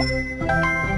Música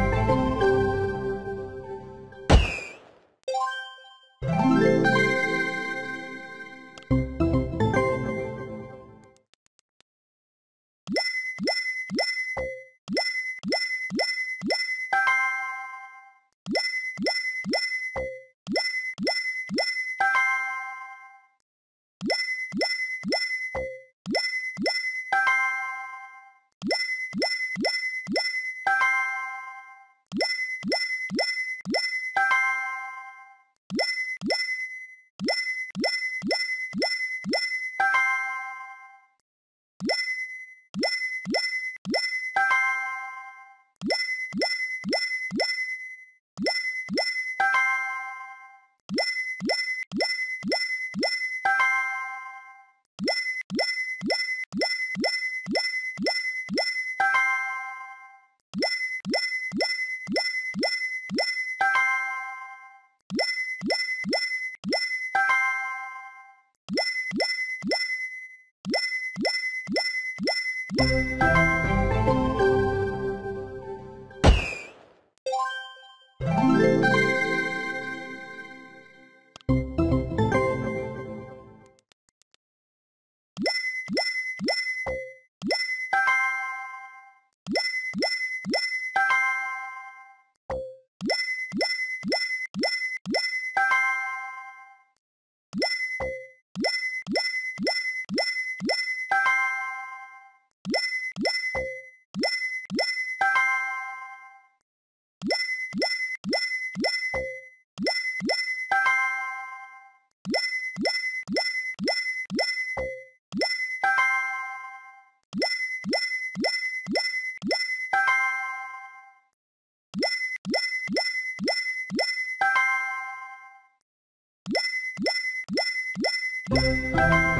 Música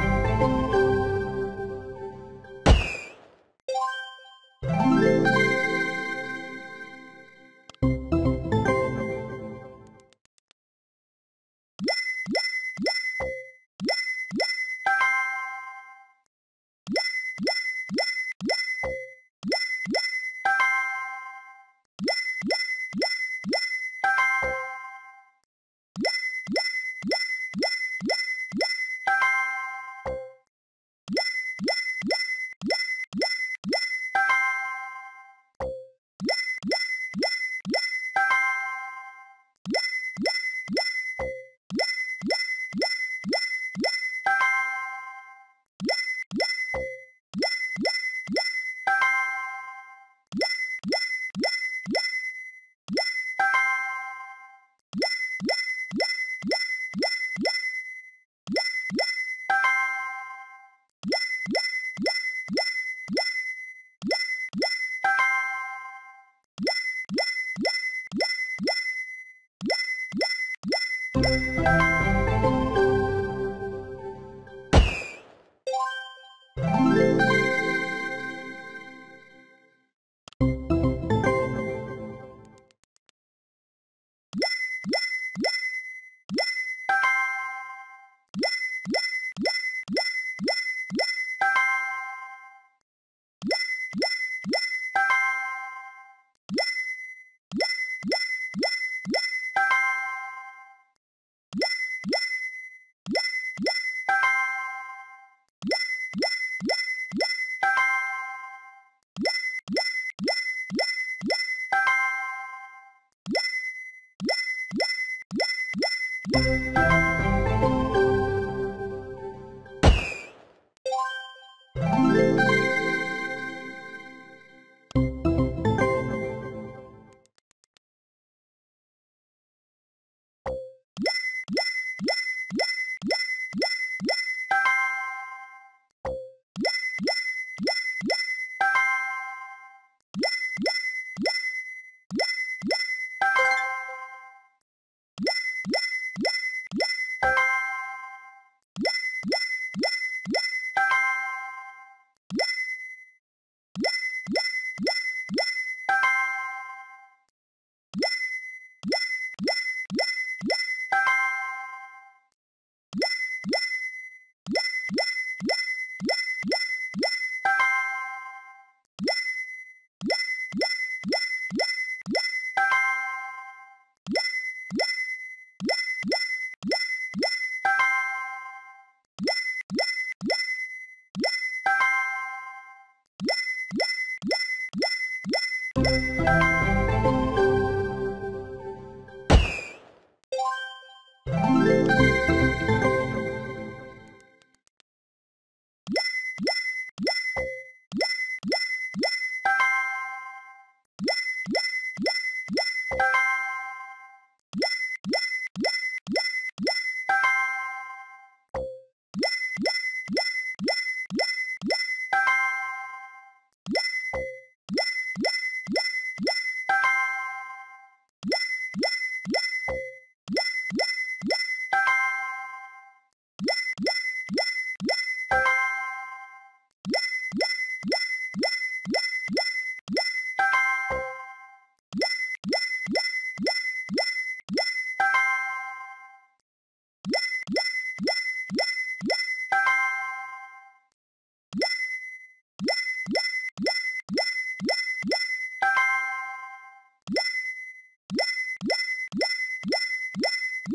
Yeah.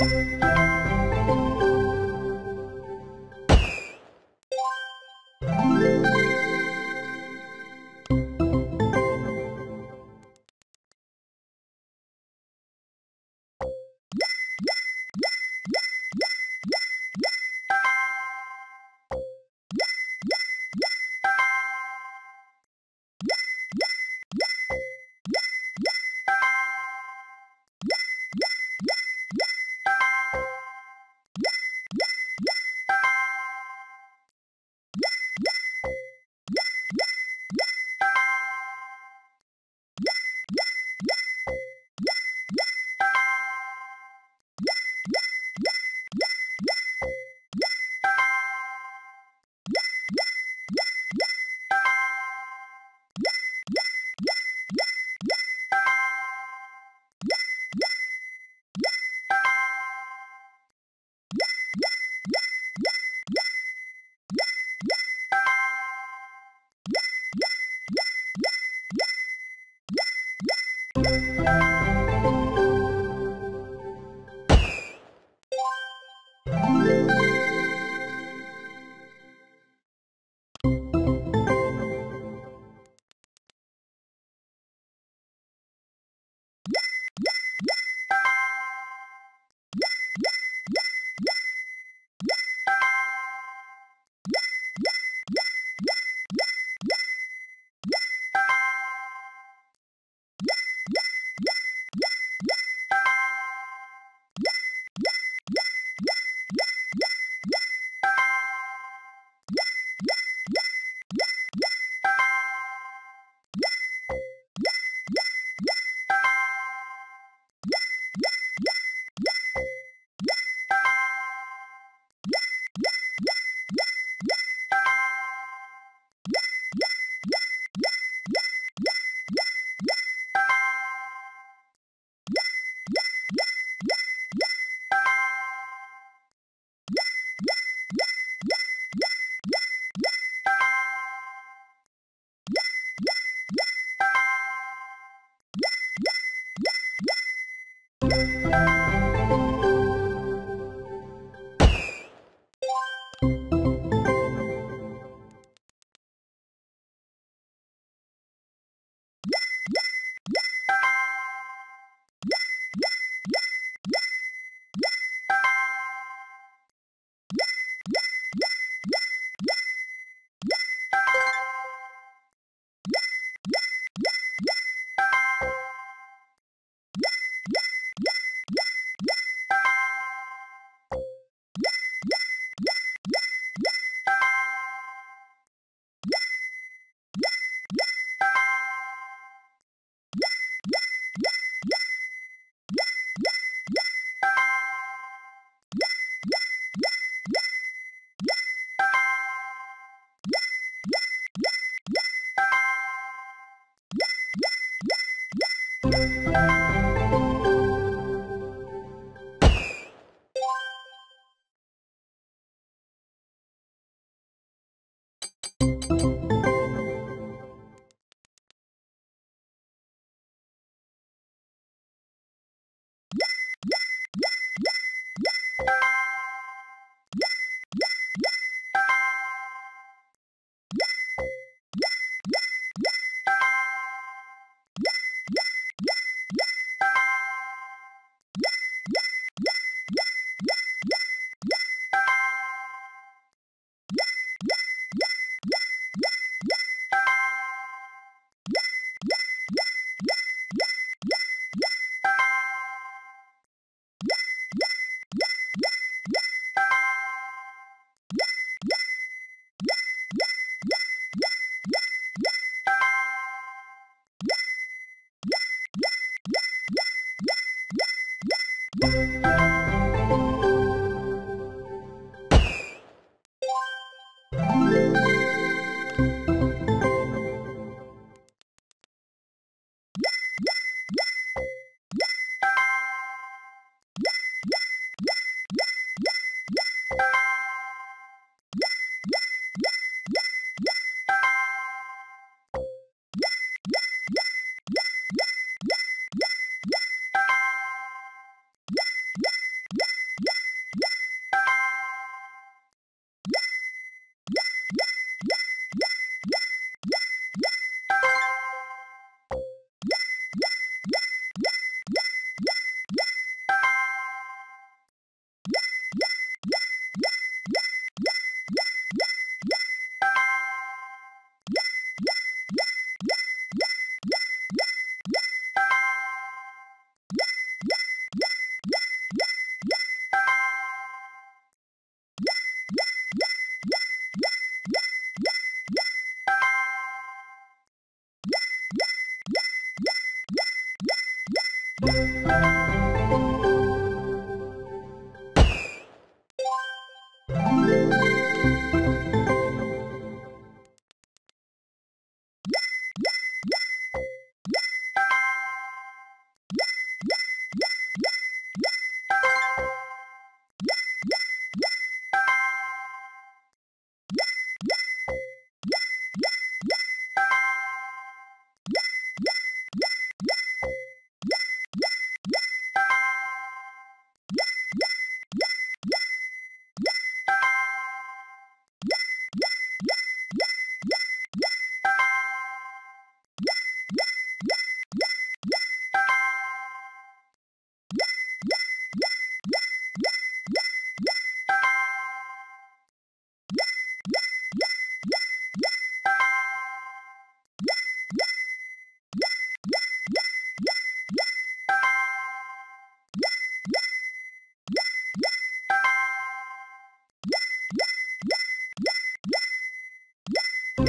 Yeah.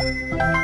Thank you.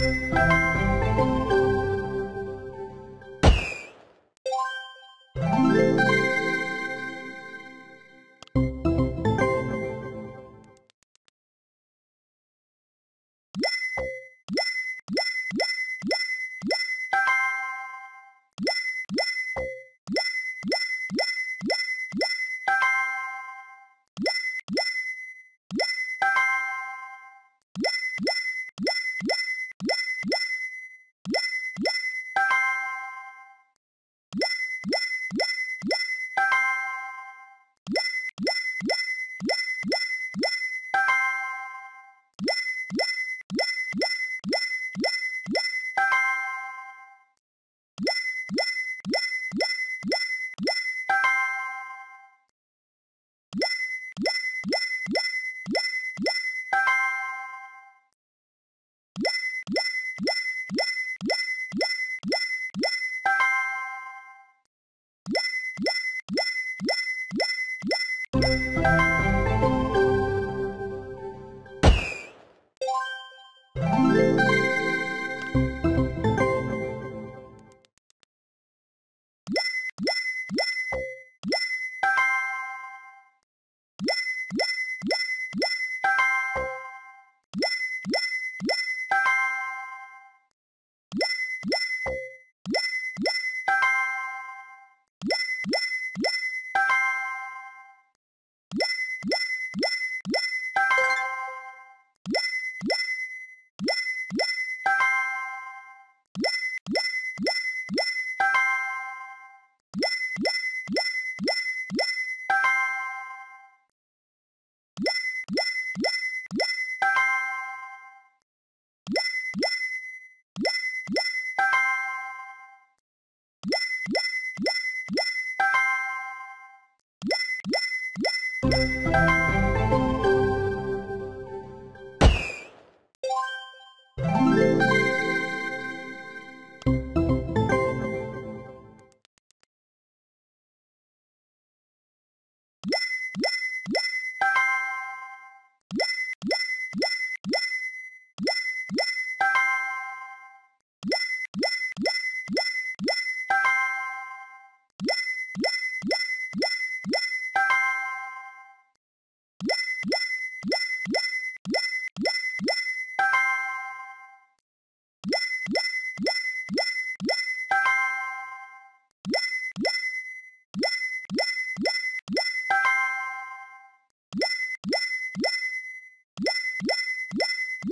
Yeah.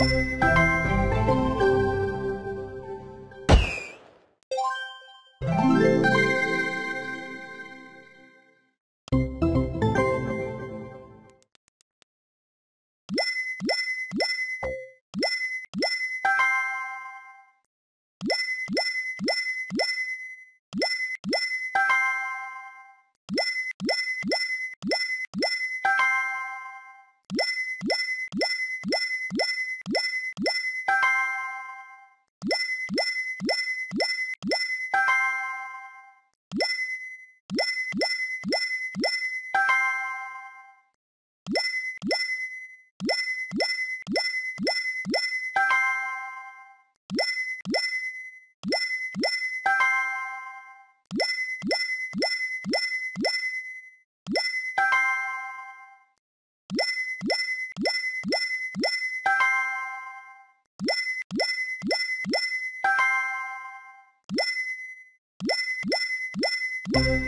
Thank you.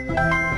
Música